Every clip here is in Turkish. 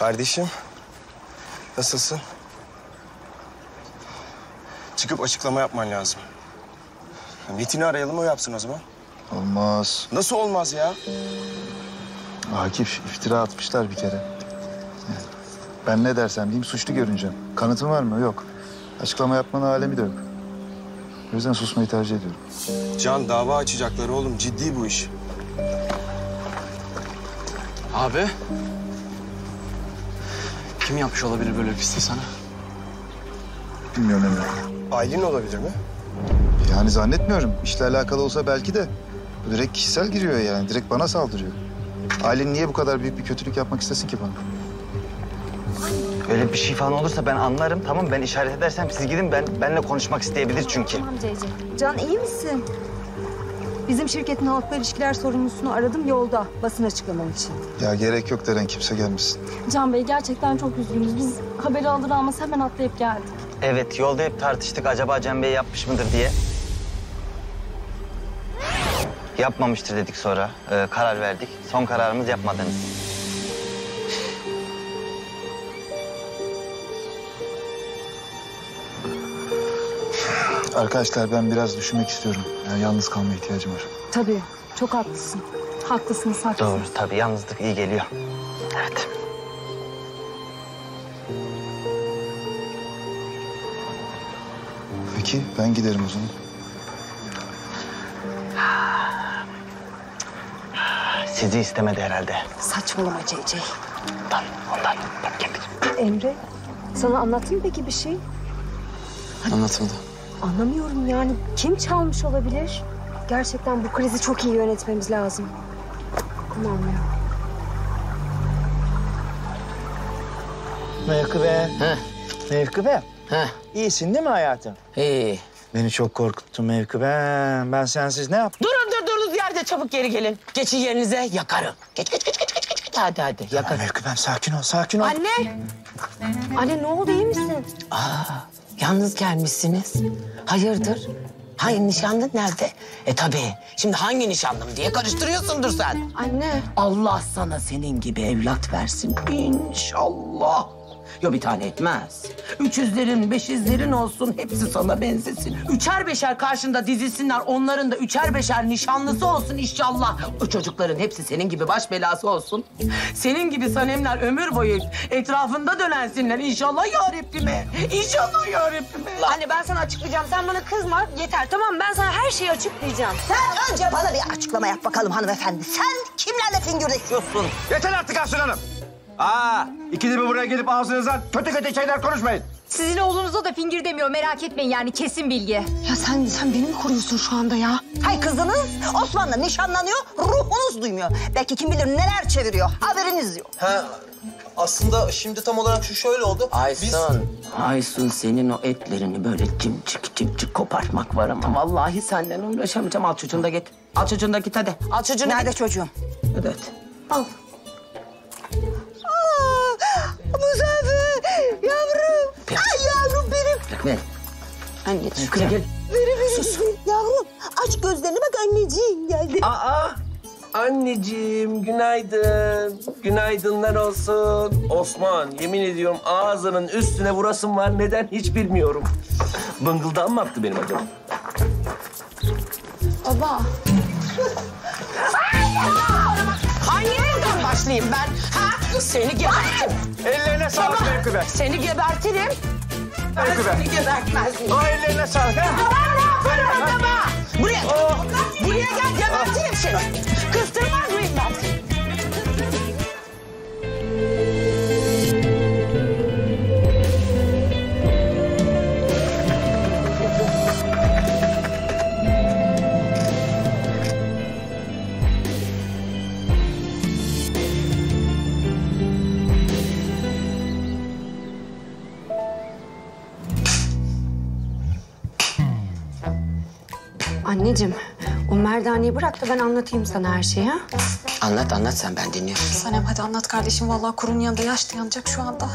Kardeşim, nasılsın? Çıkıp açıklama yapman lazım. Metin'i arayalım, o yapsın o zaman. Olmaz. Nasıl olmaz ya? Akif iftira atmışlar bir kere. Ben ne dersem diyeyim suçlu görüneceğim. Kanıtın var mı? Yok. Açıklama yapmanın alemi de yok. O yüzden susmayı tercih ediyorum. Can dava açacaklar oğlum, ciddi bu iş. Abi. Kim yapmış olabilir böyle bir pisliği sana? Bilmiyorum Emre. Aylin olabilir mi? Yani zannetmiyorum. İşle alakalı olsa belki de. Bu direkt kişisel giriyor yani. Direkt bana saldırıyor. Ailen niye bu kadar büyük bir kötülük yapmak istesin ki bana? Öyle bir şey falan olursa ben anlarım tamam Ben işaret edersem siz gidin ben benle konuşmak isteyebilir çünkü. Tamam Ceyce. Can iyi misin? Bizim şirketin halkla ilişkiler sorumlusunu aradım yolda basın açıklamam için. Ya gerek yok Deren kimse gelmesin. Can Bey gerçekten çok üzgünüz. Biz haberi alır almaz hemen atlayıp geldik. Evet yolda hep tartıştık acaba Cem Bey yapmış mıdır diye. Yapmamıştır dedik sonra. Ee, karar verdik. Son kararımız yapmadınız. Arkadaşlar ben biraz düşünmek istiyorum. Yani yalnız kalmaya ihtiyacım var. Tabii çok haklısın. Haklısınız, haklısınız. Doğru tabii yalnızlık iyi geliyor. Evet. Peki ben giderim o zaman. Sizi istemedi herhalde. Saçmalama Ceyce. Ondan, ondan. Bak gel. Emre sana anlattım mı peki bir şey? Anlatıldı. Anlamıyorum yani. Kim çalmış olabilir? Gerçekten bu krizi çok iyi yönetmemiz lazım. Tamam ya. Mevkübe. Heh. Mevkübe. Heh. İyisin değil mi hayatım? İyi. Beni çok korkuttun Mevkübe. Ben sensiz ne yaptım? Durun durduğunuz yerde çabuk geri gelin. Geçin yerinize yakarım. Geç geç geç geç geç geç. geç. Hadi hadi yakarım. Mevkübem sakin ol, sakin ol. Anne! Anne ne oldu iyi misin? Yalnız gelmişsiniz. Hayırdır? Hangi nişanlın nerede? E tabii. Şimdi hangi nişanlım diye karıştırıyorsundur sen. Anne. Allah sana senin gibi evlat versin. İnşallah. Ya bir tane etmez. Üç yüzlerin, beş yüzlerin olsun. Hepsi sana benzesin. Üçer beşer karşında dizilsinler. Onların da üçer beşer nişanlısı olsun inşallah. O çocukların hepsi senin gibi baş belası olsun. Senin gibi sanemler ömür boyu etrafında dönensinler inşallah ya Rabbime. İnşallah ya Rabbime. Anne ben sana açıklayacağım. Sen bana kızma. Yeter tamam ben sana her şeyi açıklayacağım. Sen önce bana bir açıklama yap bakalım hanımefendi. Sen kimlerle fingirdeşiyorsun? Yeter artık Aslı Hanım. Aa, ikide bir buraya gelip ağzınızdan kötü kötü şeyler konuşmayın. Sizin oğlunuza da fingir demiyor merak etmeyin yani kesin bilgi. Ya sen sen beni mi koruyorsun şu anda ya? Hay kızınız Osman'la nişanlanıyor, ruhunuz duymuyor. Belki kim bilir neler çeviriyor, haberiniz yok. Ha, aslında şimdi tam olarak şu şöyle oldu. Aysun. Aysun senin o etlerini böyle cimcik cimcik kopartmak var ama vallahi senden uğraşamayacağım. Al çocuğunu da git. Al çocuğunu da git hadi. Al çocuğunu Nerede git. çocuğum? Evet. Aa, yavrum. Ay yavrum benim. Ver. Anneciğim. Gel gel. Sus. Yavrum aç gözlerini bak anneciğim geldi. Aa, anneciğim günaydın. Günaydınlar olsun. Osman yemin ediyorum ağzının üstüne vurasım var. Neden hiç bilmiyorum. Bıngıldan mı attı benim acaba? Baba. Başlayayım ben? Ha? Seni gebertirim. Ellerine sağlık Mevkübe. Seni gebertirim. Ben Mevkübe. seni gebertmez miyim? O ellerine sağlık. Ben ne yaparım adama? Buraya, buraya gel gebertirim seni. Anneciğim o merdaneyi bırak da ben anlatayım sana her şeyi ha. Anlat anlat sen ben dinliyorum. Sanem hadi anlat kardeşim. Vallahi kurun yanında yaş yanacak şu anda.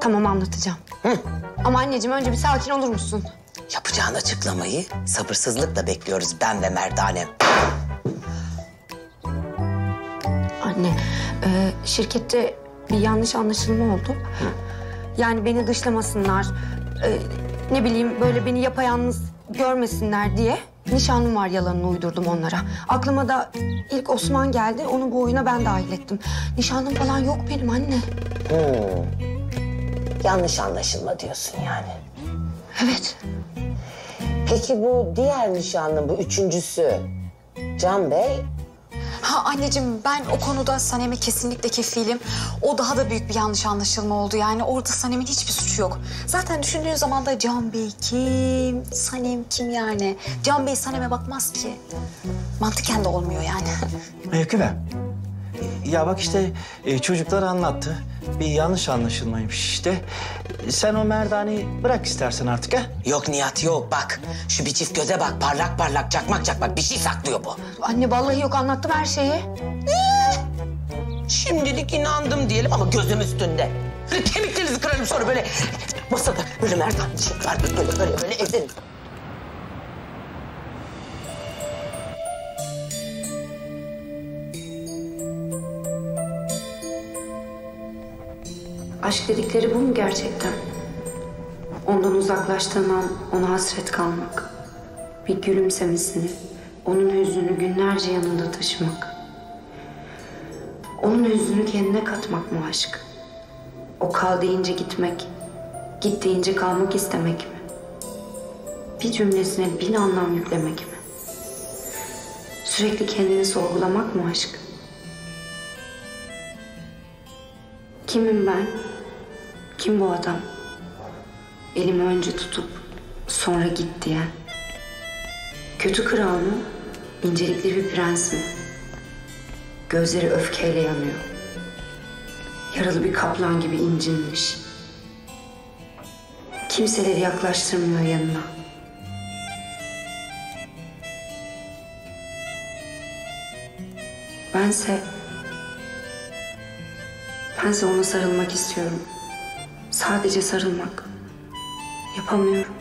Tamam anlatacağım. Ama anneciğim önce bir sakin olur musun? Yapacağın açıklamayı sabırsızlıkla bekliyoruz ben ve Merdanem. Anne e, şirkette bir yanlış anlaşılma oldu. Yani beni dışlamasınlar, e, ne bileyim böyle beni yapayalnız görmesinler diye nişanlım var yalanını uydurdum onlara. Aklıma da ilk Osman geldi, onu bu oyuna ben dahil ettim. Nişanlım falan yok benim anne. Yanlış anlaşılma diyorsun yani. Evet. Peki bu diğer nişanlın, bu üçüncüsü Can Bey Ha anneciğim ben o konuda Sanem'e kesinlikle kefilim. O daha da büyük bir yanlış anlaşılma oldu. Yani orada Sanem'in hiçbir suçu yok. Zaten düşündüğün zaman da Can Bey kim? Sanem kim yani? Can Bey Sanem'e bakmaz ki. Mantıken de olmuyor yani. Mevkübe. Ya bak işte e, çocuklar anlattı. Bir yanlış anlaşılmaymış işte. Sen o merdaneyi bırak istersen artık ha. Yok Nihat yok bak. Şu bir çift göze bak parlak parlak çakmak çakmak bir şey saklıyor bu. Anne vallahi yok anlattım her şeyi. Şimdilik inandım diyelim ama gözüm üstünde. Böyle kemiklerinizi kırarım sonra böyle masada böyle merdan var böyle böyle böyle ezerim. Aşk dedikleri bu mu gerçekten? Ondan uzaklaştığın an ona hasret kalmak. Bir gülümsemesini, onun hüznünü günlerce yanında taşımak. Onun hüznünü kendine katmak mı aşk? O kal deyince gitmek, git deyince kalmak istemek mi? Bir cümlesine bin anlam yüklemek mi? Sürekli kendini sorgulamak mı aşk? Kimim ben? Kim bu adam? Elimi önce tutup sonra git diyen. Kötü kral mı? İncelikli bir prens mi? Gözleri öfkeyle yanıyor. Yaralı bir kaplan gibi incinmiş. Kimseleri yaklaştırmıyor yanına. Bense... Bense ona sarılmak istiyorum. Sadece sarılmak. Yapamıyorum.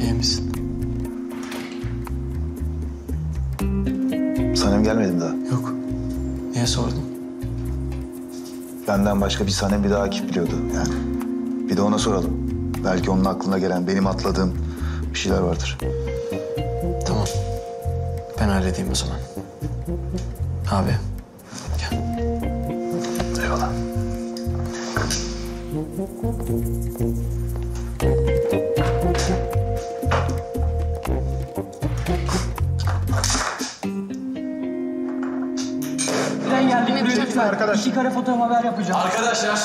İyi misin? Sanem gelmedi mi daha? Yok. Niye sordun? Benden başka bir Sanem bir daha Akif biliyordu yani. Bir de ona soralım. Belki onun aklına gelen, benim atladığım bir şeyler vardır. Tamam. Ben halledeyim o zaman. Abi. Gel. Eyvallah. Arkadaşlar.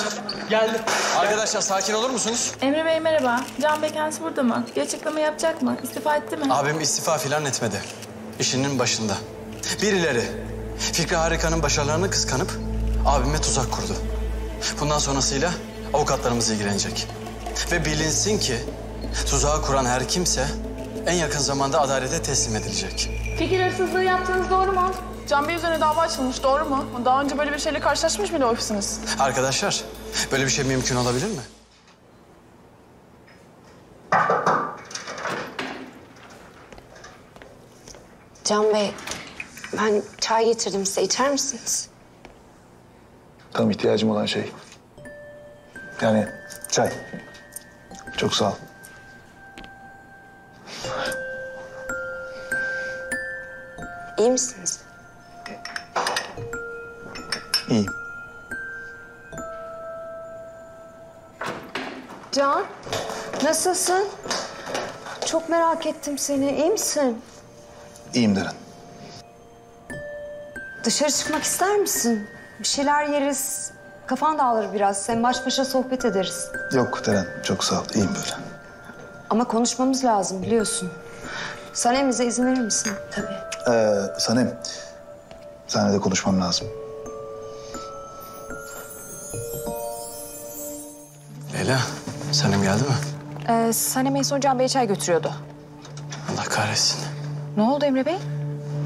Geldi. Arkadaşlar sakin olur musunuz? Emre Bey merhaba. Can Bey kendisi burada mı? Bir açıklama yapacak mı? İstifa etti mi? Abim istifa filan etmedi. İşinin başında. Birileri Fikri Harika'nın başarılarını kıskanıp abime tuzak kurdu. Bundan sonrasıyla avukatlarımız ilgilenecek. Ve bilinsin ki tuzağı kuran her kimse en yakın zamanda adalete teslim edilecek. Fikir hırsızlığı yaptığınız doğru mu? Can Bey üzerine dava açılmış doğru mu? Daha önce böyle bir şeyle karşılaşmış mıydı ofisiniz? Arkadaşlar böyle bir şey mümkün olabilir mi? Can Bey, ben çay getirdim size. İçer misiniz? Tam ihtiyacım olan şey. Yani çay. Çok sağ ol. İyi misiniz? İyiyim. Can, nasılsın? Çok merak ettim seni. İyi misin? İyiyim Deren. Dışarı çıkmak ister misin? Bir şeyler yeriz. Kafan dağılır biraz. Sen baş başa sohbet ederiz. Yok Deren, çok sağ ol. İyiyim böyle. Ama konuşmamız lazım biliyorsun. Sen bize izin verir misin? Tabii. Ee, Sanem, seninle de konuşmam lazım. Leyla, Sanem geldi mi? Ee, Sanem en son Can Bey'e çay götürüyordu. Allah kahretsin. Ne oldu Emre Bey?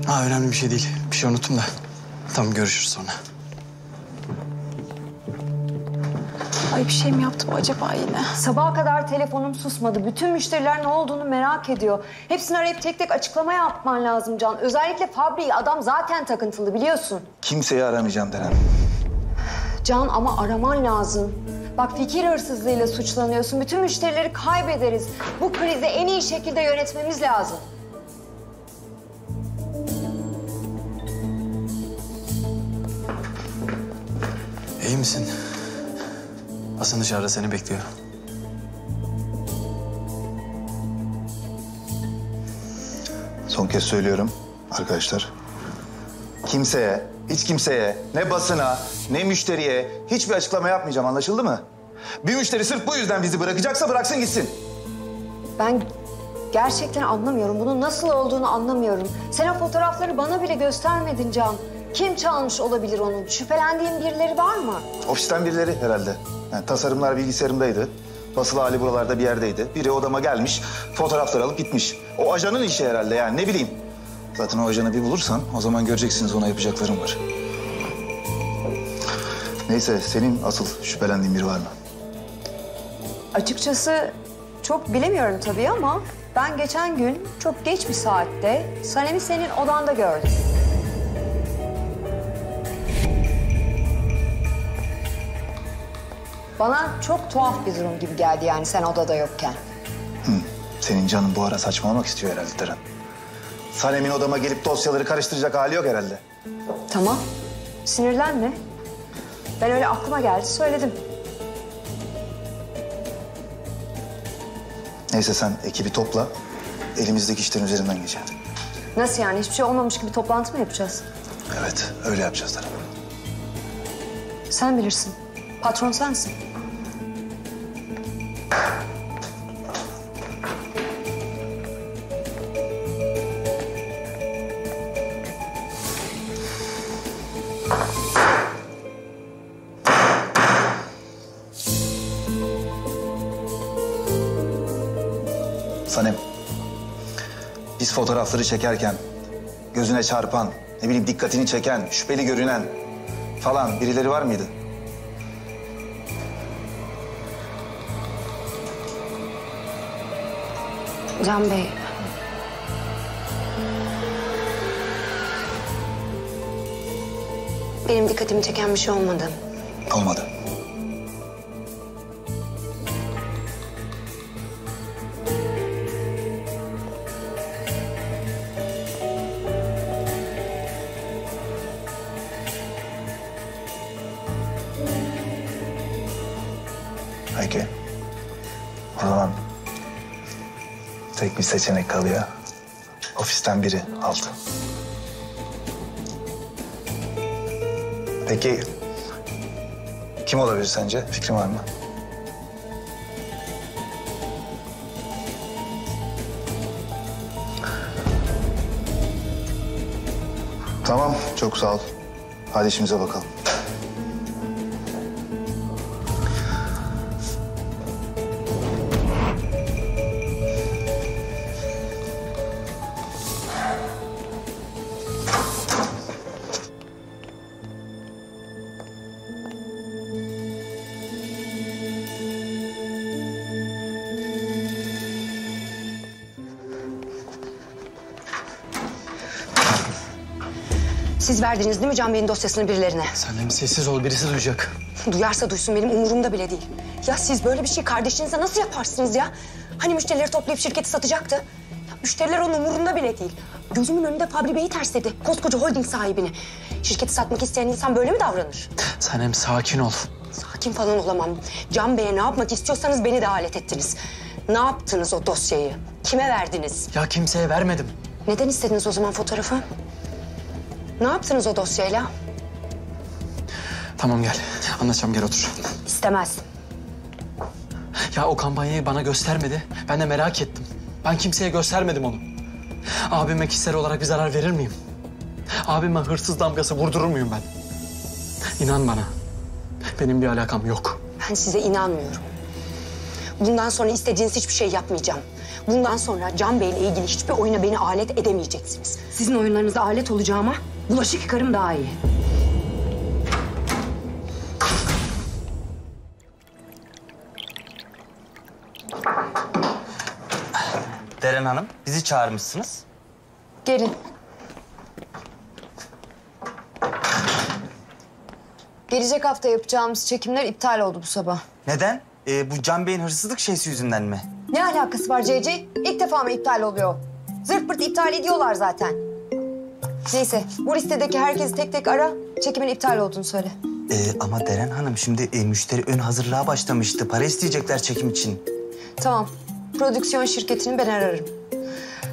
Ha önemli bir şey değil. Bir şey unuttum da. Tamam görüşürüz sonra. Ay bir şey mi yaptım acaba yine? Sabaha kadar telefonum susmadı. Bütün müşteriler ne olduğunu merak ediyor. Hepsini arayıp tek tek açıklama yapman lazım Can. Özellikle Fabri'yi adam zaten takıntılı biliyorsun. Kimseyi aramayacağım Deren. Can ama araman lazım. Bak fikir hırsızlığıyla suçlanıyorsun. Bütün müşterileri kaybederiz. Bu krizi en iyi şekilde yönetmemiz lazım. İyi misin? Asın dışarıda seni bekliyor. Son kez söylüyorum arkadaşlar. Kimseye, hiç kimseye, ne basına, ne müşteriye hiçbir açıklama yapmayacağım anlaşıldı mı? Bir müşteri sırf bu yüzden bizi bırakacaksa bıraksın gitsin. Ben gerçekten anlamıyorum. Bunun nasıl olduğunu anlamıyorum. Sen o fotoğrafları bana bile göstermedin Can. Kim çalmış olabilir onu? Şüphelendiğin birileri var mı? Ofisten birileri herhalde. Yani tasarımlar bilgisayarımdaydı. Basılı hali buralarda bir yerdeydi. Biri odama gelmiş, fotoğraflar alıp gitmiş. O ajanın işi herhalde yani ne bileyim. Zaten o ajanı bir bulursan o zaman göreceksiniz ona yapacaklarım var. Neyse senin asıl şüphelendiğin biri var mı? Açıkçası çok bilemiyorum tabii ama ben geçen gün çok geç bir saatte Sanem'i senin odanda gördüm. Bana çok tuhaf bir durum gibi geldi yani sen odada yokken. Senin canın bu ara saçmalamak istiyor herhalde Deren. Sanem'in odama gelip dosyaları karıştıracak hali yok herhalde. Tamam, sinirlenme. Ben öyle aklıma geldi söyledim. Neyse sen ekibi topla. Elimizdeki işlerin üzerinden geçelim. Nasıl yani hiçbir şey olmamış gibi toplantı mı yapacağız? Evet öyle yapacağız Deren. Sen bilirsin. Patron sensin. Sanem. Biz fotoğrafları çekerken gözüne çarpan, ne bileyim dikkatini çeken, şüpheli görünen falan birileri var mıydı? Can Bey. Benim dikkatimi çeken bir şey olmadı. Olmadı. Seçenek kalıyor. Ofisten biri aldı. Peki kim olabilir sence? Fikrin var mı? Tamam, çok sağ ol. Hadi işimize bakalım. Verdiniz değil mi Can Bey'in dosyasını birilerine? Sanem sessiz ol birisi duyacak. Duyarsa duysun benim umurumda bile değil. Ya siz böyle bir şey kardeşinize nasıl yaparsınız ya? Hani müşterileri toplayıp şirketi satacaktı? Ya müşteriler onun umurunda bile değil. Gözümün önünde Fabri Bey'i tersledi. Koskoca holding sahibini. Şirketi satmak isteyen insan böyle mi davranır? Sanem sakin ol. Sakin falan olamam. Can Bey'e ne yapmak istiyorsanız beni de alet ettiniz. Ne yaptınız o dosyayı? Kime verdiniz? Ya kimseye vermedim. Neden istediniz o zaman fotoğrafı? Ne yaptınız o dosyayla? Tamam gel. Anlatacağım gel otur. İstemez. Ya o kampanyayı bana göstermedi. Ben de merak ettim. Ben kimseye göstermedim onu. Abime kişisel olarak bir zarar verir miyim? Abime hırsız damgası vurdurur muyum ben? İnan bana. Benim bir alakam yok. Ben size inanmıyorum. Bundan sonra istediğiniz hiçbir şey yapmayacağım. Bundan sonra Can Bey'le ilgili hiçbir oyuna beni alet edemeyeceksiniz. Sizin oyunlarınıza alet olacağıma bulaşık yıkarım daha iyi. Deren Hanım, bizi çağırmışsınız. Gelin. Gelecek hafta yapacağımız çekimler iptal oldu bu sabah. Neden? Ee, bu Can Bey'in hırsızlık şeysi yüzünden mi? Ne alakası var CC? İlk defa mı iptal oluyor? Zırt pırt iptal ediyorlar zaten. Neyse bu listedeki herkesi tek tek ara. Çekimin iptal olduğunu söyle. Ee, ama Deren Hanım şimdi e, müşteri ön hazırlığa başlamıştı. Para isteyecekler çekim için. Tamam. Prodüksiyon şirketini ben ararım.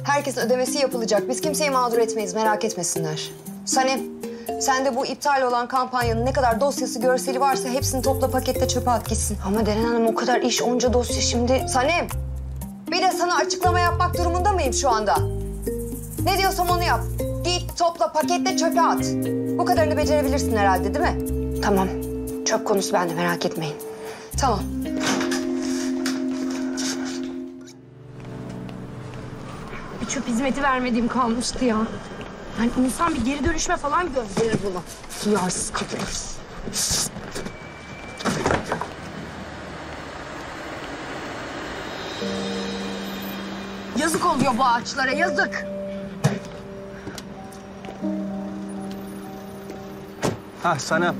Herkesin ödemesi yapılacak. Biz kimseyi mağdur etmeyiz merak etmesinler. Sanem sen de bu iptal olan kampanyanın ne kadar dosyası görseli varsa hepsini topla pakette çöpe at gitsin. Ama Deren Hanım o kadar iş onca dosya şimdi. Sanem bir de sana açıklama yapmak durumunda mıyım şu anda? Ne diyorsam onu yap. Git topla paketle çöpe at. Bu kadarını becerebilirsin herhalde değil mi? Tamam. Çöp konusu bende merak etmeyin. Tamam. Bir çöp hizmeti vermediğim kalmıştı ya. Yani insan bir geri dönüşme falan gösterir bunu. Duyarsız kadın. Yazık oluyor bu ağaçlara, yazık. Ha sana.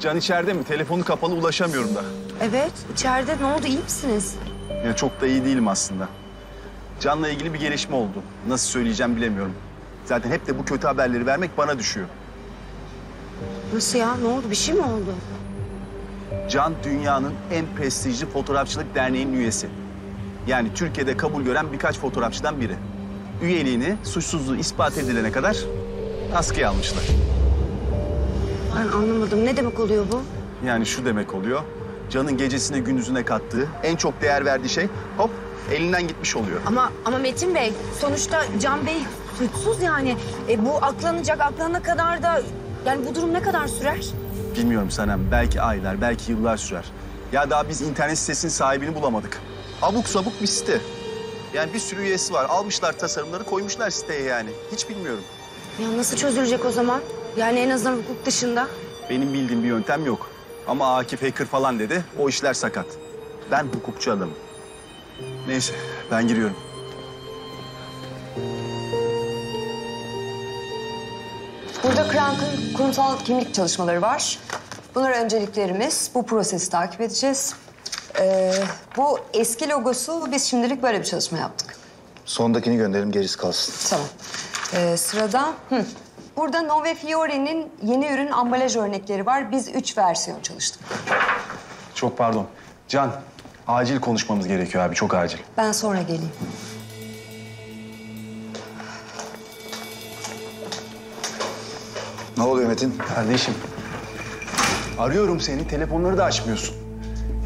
Can içeride mi? Telefonu kapalı ulaşamıyorum da. Evet, içeride ne oldu? iyi misiniz? Ya çok da iyi değilim aslında. Can'la ilgili bir gelişme oldu. Nasıl söyleyeceğim bilemiyorum. Zaten hep de bu kötü haberleri vermek bana düşüyor. Nasıl ya? Ne oldu? Bir şey mi oldu? Can dünyanın en prestijli fotoğrafçılık derneğinin üyesi. Yani Türkiye'de kabul gören birkaç fotoğrafçıdan biri. Üyeliğini suçsuzluğu ispat edilene kadar askıya almışlar. Ben anlamadım. Ne demek oluyor bu? Yani şu demek oluyor. Can'ın gecesine gündüzüne kattığı en çok değer verdiği şey hop elinden gitmiş oluyor. Ama ama Metin Bey, sonuçta Can Bey suçsuz yani. E, bu aklanacak, aklanana kadar da... Yani bu durum ne kadar sürer? Bilmiyorum Sanem. Belki aylar, belki yıllar sürer. Ya daha biz internet sitesinin sahibini bulamadık. Abuk sabuk bir site. Yani bir sürü üyesi var. Almışlar tasarımları koymuşlar siteye yani. Hiç bilmiyorum. Ya nasıl çözülecek o zaman? Yani en azından hukuk dışında. Benim bildiğim bir yöntem yok. Ama Akif hacker falan dedi. O işler sakat. Ben hukukçu adamım. Neyse ben giriyorum. Burada Krank'ın kurumsal kimlik çalışmaları var. Bunlar önceliklerimiz. Bu prosesi takip edeceğiz. Ee, bu eski logosu biz şimdilik böyle bir çalışma yaptık. Sondakini gönderelim gerisi kalsın. Tamam. Ee, sırada hı. Burada Nove Fiore'nin yeni ürün ambalaj örnekleri var. Biz üç versiyon çalıştık. Çok pardon. Can, acil konuşmamız gerekiyor abi. Çok acil. Ben sonra geleyim. Ne oluyor Metin? Kardeşim. Arıyorum seni. Telefonları da açmıyorsun.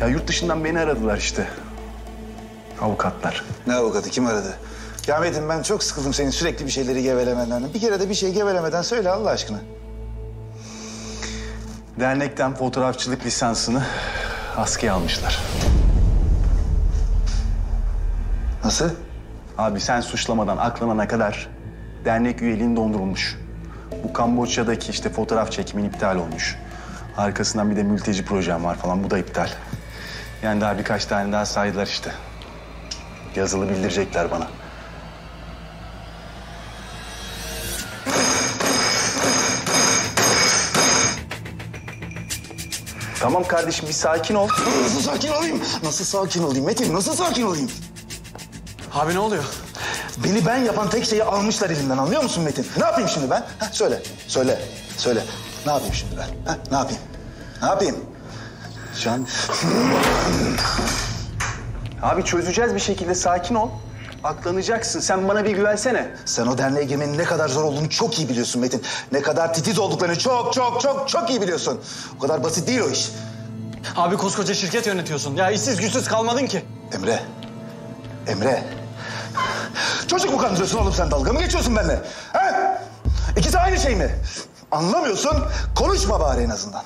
Ya yurt dışından beni aradılar işte. Avukatlar. Ne avukatı? Kim aradı? Ya Metin ben çok sıkıldım senin sürekli bir şeyleri gevelemeden. Bir kere de bir şey gevelemeden söyle Allah aşkına. Dernekten fotoğrafçılık lisansını askıya almışlar. Nasıl? Abi sen suçlamadan aklanana kadar dernek üyeliğin dondurulmuş. Bu Kamboçya'daki işte fotoğraf çekimin iptal olmuş. Arkasından bir de mülteci projem var falan bu da iptal. Yani daha birkaç tane daha saydılar işte. Yazılı bildirecekler bana. Tamam kardeşim bir sakin ol. Nasıl sakin olayım? Nasıl sakin olayım Metin? Nasıl sakin olayım? Abi ne oluyor? Beni ben yapan tek şeyi almışlar elimden anlıyor musun Metin? Ne yapayım şimdi ben? Ha, söyle, söyle, söyle. Ne yapayım şimdi ben? Ha, ne yapayım? Ne yapayım? Can. Abi çözeceğiz bir şekilde sakin ol. Aklanacaksın. Sen bana bir güvensene. Sen o derneğe girmenin ne kadar zor olduğunu çok iyi biliyorsun Metin. Ne kadar titiz olduklarını çok çok çok çok iyi biliyorsun. O kadar basit değil o iş. Abi koskoca şirket yönetiyorsun. Ya işsiz güçsüz kalmadın ki. Emre. Emre. Çocuk mu kandırıyorsun oğlum sen dalga mı geçiyorsun benimle? Ha? İkisi aynı şey mi? Anlamıyorsun. Konuşma bari en azından.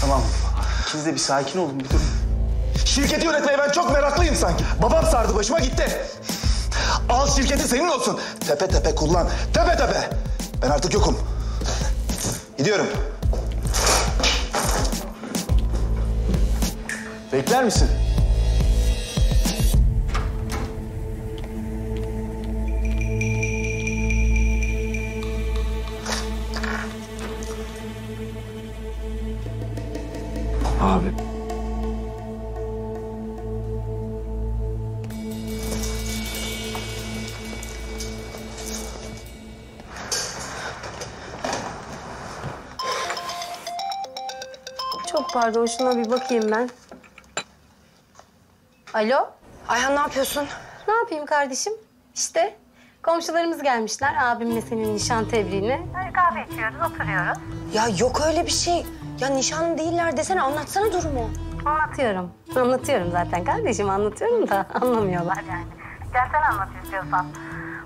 Tamam. İkiniz de bir sakin olun. Bir durun. Şirketi yönetmeye ben çok meraklıyım sanki. Babam sardı başıma gitti. Al şirketi senin olsun. Tepe tepe kullan. Tepe tepe. Ben artık yokum. Gidiyorum. Bekler misin? Çok pardon şuna bir bakayım ben. Alo? Ayhan ne yapıyorsun? Ne yapayım kardeşim? İşte komşularımız gelmişler abimle senin nişan tebriğine. Kahve içiyoruz, oturuyoruz. Ya yok öyle bir şey. Ya nişan değiller desene anlatsana durumu. Anlatıyorum. Anlatıyorum zaten kardeşim anlatıyorum da anlamıyorlar yani. Gel sen anlat istiyorsan.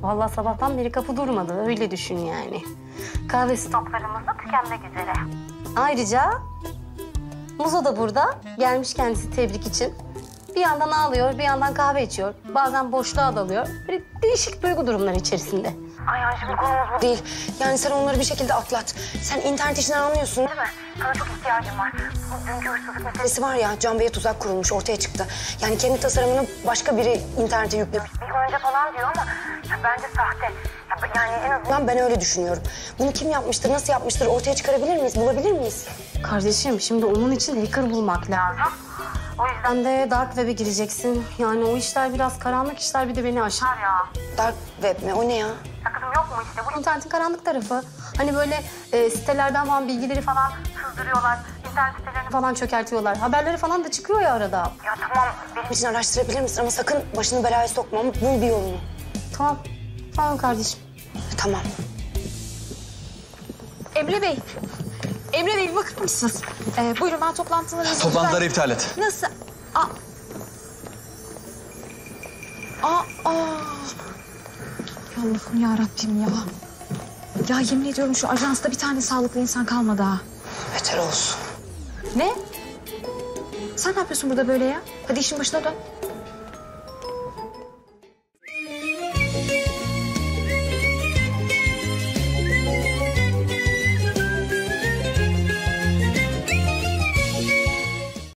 Vallahi sabahtan beri kapı durmadı öyle düşün yani. Kahve Stoklarımız da tükenmek üzere. Ayrıca Muzo da burada. Gelmiş kendisi tebrik için. Bir yandan ağlıyor, bir yandan kahve içiyor. Bazen boşluğa dalıyor. Böyle değişik duygu durumları içerisinde. Ay ya şimdi konumuz bu. Değil. Yani sen onları bir şekilde atlat. Sen internet işinden anlıyorsun değil mi? Sana çok ihtiyacım var. Bu dünkü hırsızlık meselesi Meselesi var ya, Can Bey'e tuzak kurulmuş, ortaya çıktı. Yani kendi tasarımını başka biri internete yüklemiş. bir oyuncu falan diyor ama ya bence sahte. Yani en azından Ben, ben öyle düşünüyorum. Bunu kim yapmıştır, nasıl yapmıştır ortaya çıkarabilir miyiz, bulabilir miyiz? Kardeşim, şimdi onun için hacker bulmak lazım. O yüzden de dark web'e gireceksin. Yani o işler biraz karanlık işler, bir de beni aşar ya. Dark web mi? O ne ya? ya kızım yok mu işte bu İnternetin karanlık tarafı. Hani böyle e, sitelerden falan bilgileri falan sızdırıyorlar. İnternet sitelerini falan çökertiyorlar. Haberleri falan da çıkıyor ya arada. Ya tamam. Benim için araştırabilir misin ama sakın başını belaya sokma. ama Bul bir yolunu. Tamam. Tamam kardeşim. Tamam. Emre Bey. Emre Bey bir bakır mısınız? Ee, buyurun ben toplantılarınızı... Toplantıları iptal et. Nasıl? Aa. Aa, aa. Ya Allah'ım ya Rabbim ya. Ya yemin ediyorum şu ajansta bir tane sağlıklı insan kalmadı ha. Beter olsun. Ne? Sen ne yapıyorsun burada böyle ya? Hadi işin başına dön.